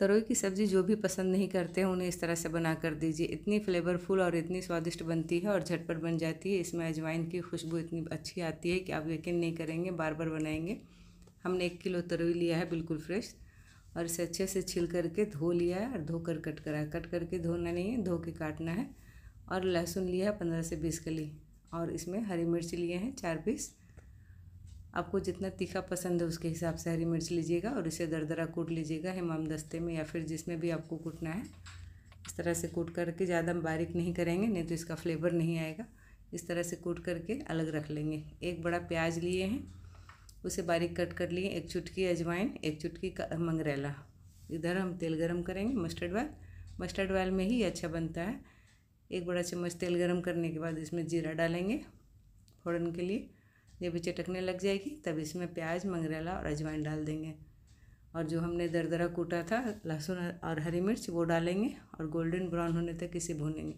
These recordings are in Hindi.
तरोई की सब्ज़ी जो भी पसंद नहीं करते हैं, उन्हें इस तरह से बना कर दीजिए। इतनी फ्लेवरफुल और इतनी स्वादिष्ट बनती है और झटपट बन जाती है। इसमें अजवाइन की खुशबू इतनी अच्छी आती है कि आप यकीन नहीं करेंगे बार बार बनाएँगे। हमने एक किलो तरोई लिया है बिल्कुल फ्रेश और इसे अच्छे से छिल करके धो लिया है और धोकर कट करा, कट करके धोना नहीं है, धो के काटना है। और लहसुन लिया है पंद्रह से बीस कली और इसमें हरी मिर्च लिए हैं, चार पीस। आपको जितना तीखा पसंद है उसके हिसाब से हरी मिर्च लीजिएगा और इसे दरदरा कूट लीजिएगा हेमाम दस्ते में या फिर जिसमें भी आपको कूटना है। इस तरह से कूट करके ज़्यादा बारीक नहीं करेंगे, नहीं तो इसका फ्लेवर नहीं आएगा। इस तरह से कूट करके अलग रख लेंगे। एक बड़ा प्याज लिए हैं, उसे बारीक कट कर लिए। एक चुटकी अजवाइन, एक चुटकी मंगरेला। इधर हम तेल गरम करेंगे मस्टर्ड ऑयल मस्टर्ड ऑयल में ही अच्छा बनता है। एक बड़ा चम्मच तेल गरम करने के बाद इसमें जीरा डालेंगे। फ़ौरन के लिए जब ये चटकने लग जाएगी, तब इसमें प्याज, मंगरेला और अजवाइन डाल देंगे। और जो हमने दरदरा कूटा था, लहसुन और हरी मिर्च, वो डालेंगे और गोल्डन ब्राउन होने तक इसे भूनेंगे।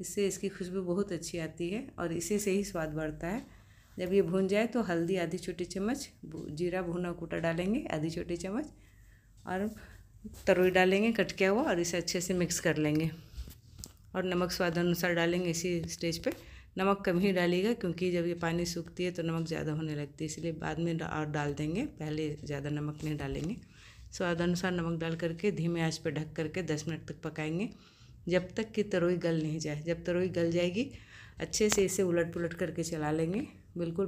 इससे इसकी खुशबू बहुत अच्छी आती है और इसी से ही स्वाद बढ़ता है। जब ये भून जाए तो हल्दी, आधी छोटी चम्मच जीरा, भुना, कूटा डालेंगे, आधी छोटी चम्मच। और तरोई डालेंगे, कट किया हुआ, और इसे अच्छे से मिक्स कर लेंगे। और नमक स्वाद अनुसार डालेंगे इसी स्टेज पे। नमक कम ही डालिएगा क्योंकि जब ये पानी सूखती है तो नमक ज़्यादा होने लगती है, इसलिए बाद में और डाल देंगे। पहले ज़्यादा नमक नहीं डालेंगे। स्वाद अनुसार नमक डाल करके धीमे आँच पर ढक करके दस मिनट तक पकाएँगे। जब तक कि तरोई गल नहीं जाए, जब तरोई गल जाएगी, अच्छे से इसे उलट पुलट करके चला लेंगे। बिल्कुल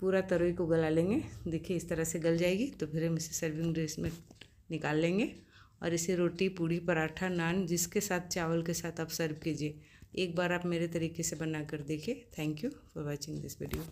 पूरा तरोई को गला लेंगे। देखिए, इस तरह से गल जाएगी तो फिर हम इसे सर्विंग डिश में निकाल लेंगे। और इसे रोटी, पूड़ी, पराठा, नान जिसके साथ, चावल के साथ आप सर्व कीजिए। एक बार आप मेरे तरीके से बना कर देखिए। Thank you for watching this video